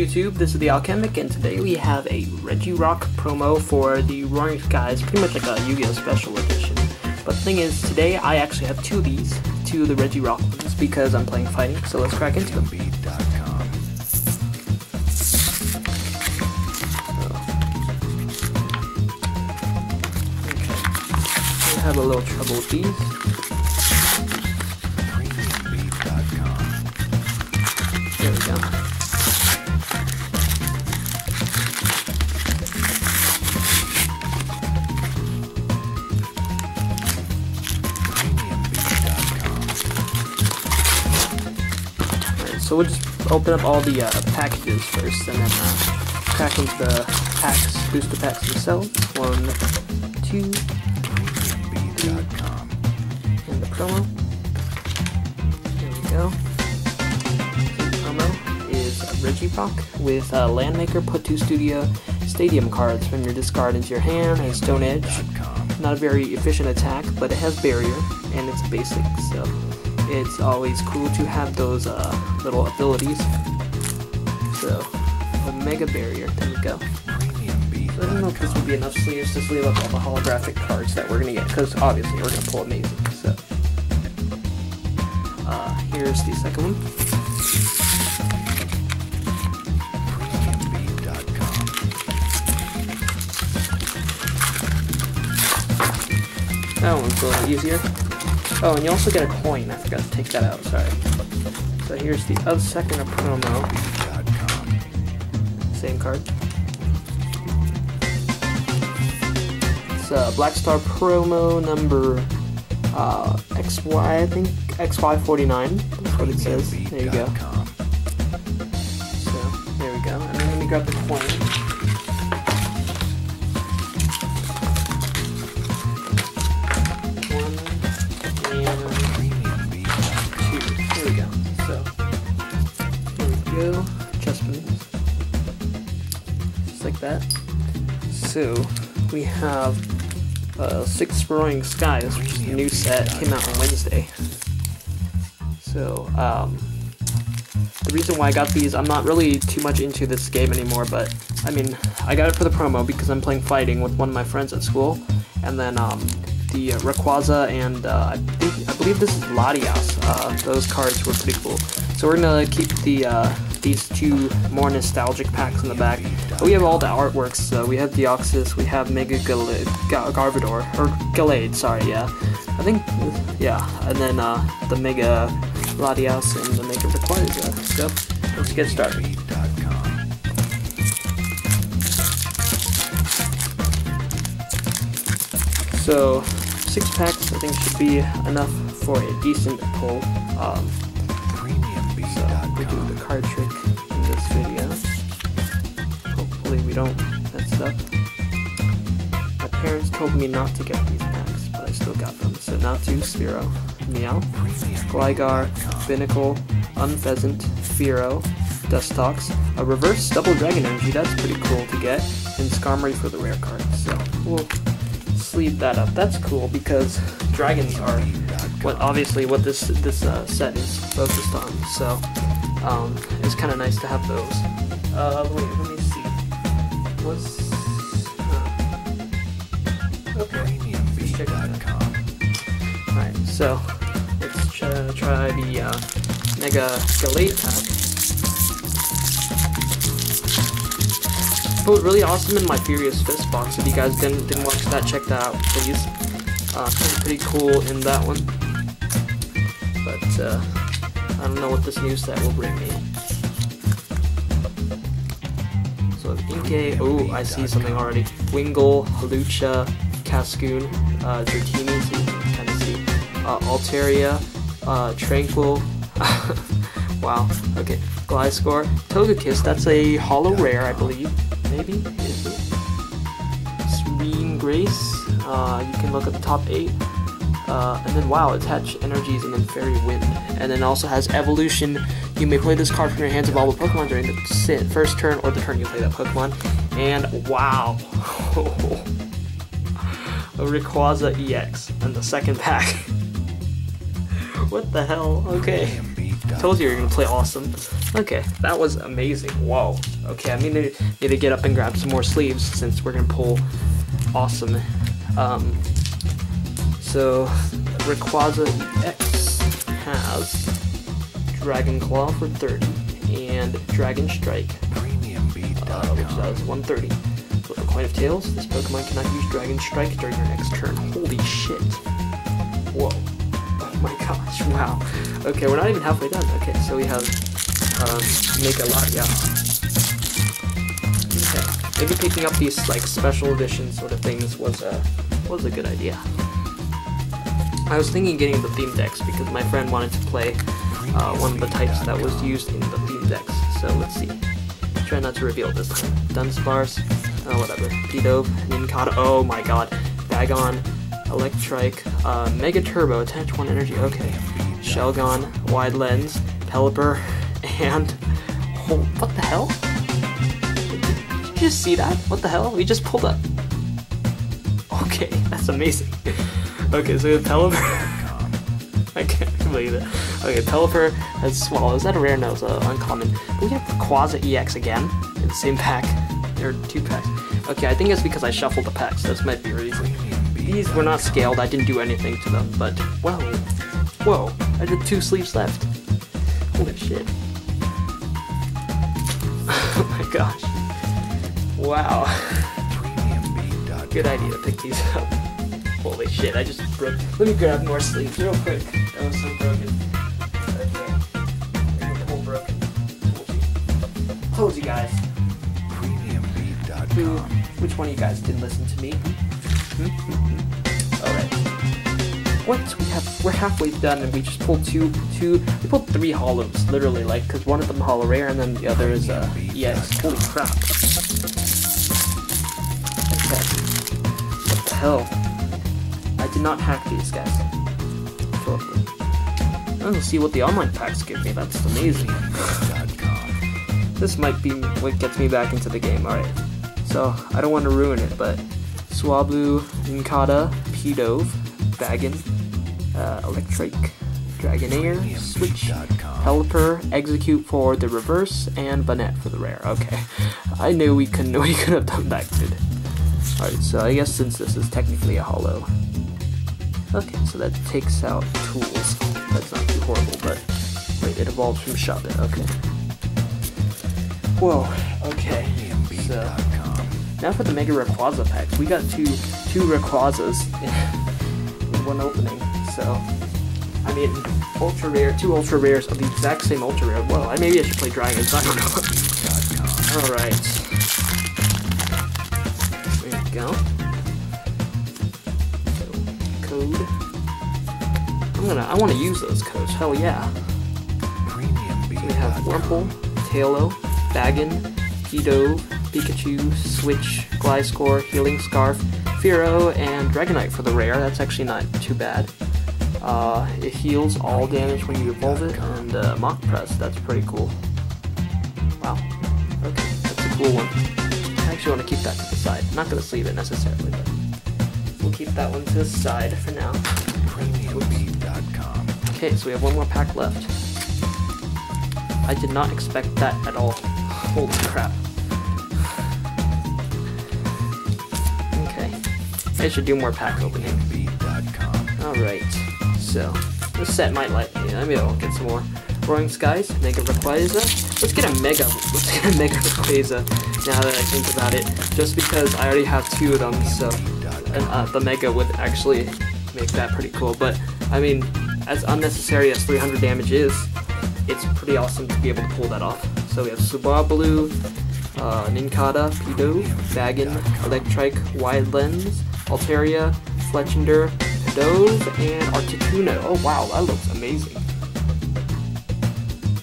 YouTube, this is the Alchemic, and today we have a Regirock promo for the Roaring Skies, pretty much like a Yu-Gi-Oh! Special Edition. But the thing is, today I actually have two of these, two of the Regirock ones, because I'm playing fighting, so let's crack into them. Okay. I have a little trouble with these. So we'll just open up all the uh, packages first and then uh, crack into the packs, booster packs themselves. One, two, three, and the promo. There we go. The promo is a Regirock with Landmaker Put 2 Studio Stadium cards from your discard into your hand and Stone Edge. Not a very efficient attack, but it has barrier and it's basic, so it's always cool to have those uh, little abilities. So, Omega Barrier, there we go. So I don't know if this would be enough sleeves to sleeve up all the holographic cards that we're gonna get, because obviously we're gonna pull amazing. So, uh, here's the second one. That one's a little easier. Oh, and you also get a coin. I forgot to take that out. Sorry. So here's the other second of promo. Same card. It's uh, Black Star promo number uh, XY, I think XY49. That's what it says. There you go. So there we go. And then let me grab the coin. That. So we have uh, Six Roaring Skies, which is a new set, came out on Wednesday. So, um, the reason why I got these, I'm not really too much into this game anymore, but I mean, I got it for the promo because I'm playing fighting with one of my friends at school, and then um, the uh, Rayquaza and uh, I, think, I believe this is Latias. Uh, those cards were pretty cool. So we're gonna keep the uh, these two more nostalgic packs in the back. We have all the artworks. So we have Deoxys, we have Mega Gal- Ga- Garvador or Gallade. Sorry, yeah. I think yeah, and then uh, the Mega Latias and the Mega Rayquaza. So let's get started. So six packs I think should be enough for a decent pull. Um, card trick in this video. Hopefully we don't mess up. My parents told me not to get these packs, but I still got them. So Natu, Spearow, Meow, Gligar, Binacle, Unfezant, Fearow, Dustox, a reverse double dragon energy, that's pretty cool to get, and Skarmory for the rare card. So we'll sleeve that up. That's cool because dragons are what obviously what this this uh, set is focused on. So um, it's kind of nice to have those. Uh, wait, let me see. What's uh, okay? Let's. All right, so let's try, try the uh, Mega Gallade pack. But really awesome in my Furious Fist box. If you guys didn't didn't watch that, check that out, please. Uh, pretty cool in that one. But uh, I don't know what this new set will bring me. So Inkay, oh, I see something already. Wingull, Hawlucha, Cascoon, uh, Dratini, so you can see. Uh, Altaria, uh, Tranquill. wow, okay. Gliscor, Togekiss, that's a hollow rare, I believe. Maybe? Serene Grace, uh, you can look at the top 8. Uh, and then wow, attach energies and then fairy wind. And then also has evolution. You may play this card from your hands evolve a Pokemon during the first turn or the turn you play that Pokemon. And wow. a Rayquaza EX in the second pack. what the hell? Okay. Told you you're gonna play awesome. Okay, that was amazing. Whoa. Okay, I mean need to get up and grab some more sleeves since we're gonna pull awesome. Um, so Rayquaza EX has Dragon Claw for 30 and Dragon Strike, uh, which does 130. With a Coin of Tails, this Pokemon cannot use Dragon Strike during your next turn. Holy shit. Whoa. Oh my gosh, wow. Okay, we're not even halfway done. Okay, so we have um, Make a lot, yeah. Okay, maybe picking up these like special edition sort of things was a, was a good idea. I was thinking getting the theme decks because my friend wanted to play uh, one of the types that was used in the theme decks. So let's see. Try not to reveal this. Dunsparce, oh whatever. Pidove, Nincada, oh my god. Bagon, Electrike, uh, Mega Turbo, attach one energy, okay. Shelgon, Wide Lens, Pelipper, and... Oh, what the hell? Did you just see that? What the hell? We just pulled up. Okay, that's amazing. okay, so Pelipper. I can't believe it. Okay, Pelipper has Swallow. Is that a rare? No, it's uh, uncommon. We have Quaza EX again in the same pack. There are two packs. Okay, I think it's because I shuffled the packs. This might be reason. These were not scaled. I didn't do anything to them, but whoa, whoa! I did two sleeves left. Holy shit! oh my gosh! Wow. Good idea to pick these up. Holy shit! I just broke. Let me grab more sleeves real quick. That was so broken. Okay. The whole broken. Told you. Guys. Who, which one of you guys didn't listen to me? Alright. What? We have we're halfway done and we just pulled two two we pulled three hollows, literally, like because one of them hollow rare and then the other is uh yes, holy crap. Okay. Hell? I did not hack these guys. Totally. Let's see what the online packs give me, that's amazing. This might be what gets me back into the game, alright. So, I don't want to ruin it, but Swablu, Nincada, Pidove, Bagon, uh, Electrike, Dragonair, Switch, Pelipper, Execute for the reverse, and Banette for the rare. Okay, I knew we couldn't. We could have done that good. All right, so I guess since this is technically a hollow. Okay, so that takes out tools. That's not too horrible, but wait, it evolves from Shuppet. Okay. Whoa. Okay. So. Now for the Mega Rayquaza packs. We got two two Rayquazas in, one opening. So, I mean, ultra rare, two ultra rares of the exact same ultra rare. Well, I maybe I should play dragons. I don't know. All right. There we go. So, code. I'm gonna. I want to use those codes. Hell yeah. So we have Wurmple, Taillow, Bagon, Pidove, Pikachu, Switch, Gliscor, Healing Scarf, Fearow, and Dragonite for the rare. That's actually not too bad. Uh, it heals all damage when you evolve it, and uh, Mach Press. That's pretty cool. Wow. Okay, that's a cool one. I actually want to keep that to the side. I'm not going to sleeve it necessarily, but we'll keep that one to the side for now. Okay, so we have one more pack left. I did not expect that at all. Holy crap. Okay. I should do more pack opening. Alright. So, this set might let me. I mean, I'll get some more. Roaring Skies, Mega Rayquaza. Let's get a Mega, let's get a Mega Rayquaza now that I think about it. Just because I already have two of them, so uh, the Mega would actually make that pretty cool. But, I mean, as unnecessary as 300 damage is, it's pretty awesome to be able to pull that off. So we have Swablu, uh, Nincada, Pido, Bagon, Electrike, Wide Lens, Altaria, Fletchinder, Pidove, and Articuno. Oh wow, that looks amazing.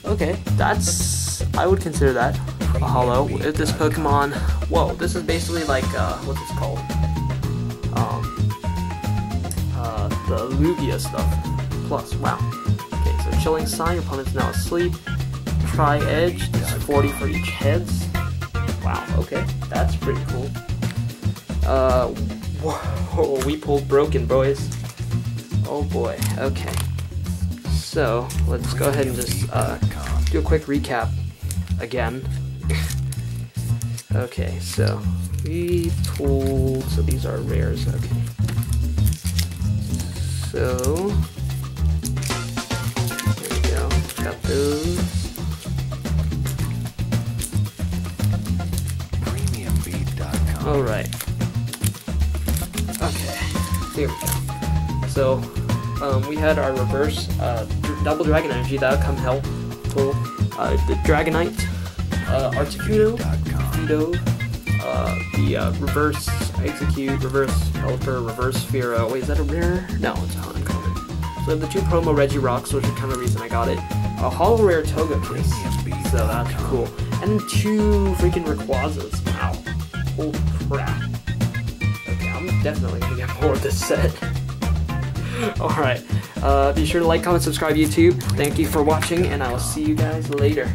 Okay, that's... I would consider that a hollow. If this Pokemon... Whoa, this is basically like, uh, what's this called? Um, uh, the Lugia stuff. Plus, wow. Okay, so Chilling Sigh, your opponent's now asleep. Tri Edge, is 40 for each heads. Wow, okay, that's pretty cool. Uh, whoa, we pulled Broken, boys. Oh boy, okay. So let's go ahead and just uh, do a quick recap again. okay, so we pulled, so these are rares, okay. So, there we go, got those. Alright. Okay, here we go. So, um, we had our reverse uh, double dragon energy that would come helpful. Uh, the Dragonite, uh, Articuno, Fido, uh, the uh, reverse execute, reverse helper, reverse Spearow. Wait, is that a rare? No, it's a uncommon. So the two promo Regirocks, which is kind of reason I got it. A hollow rare Togekiss, so that's cool. And two freaking Rayquazas. Wow. Holy crap. Okay, I'm definitely gonna get more of this set. Alright, uh, be sure to like, comment, subscribe YouTube. Thank you for watching, and I will see you guys later.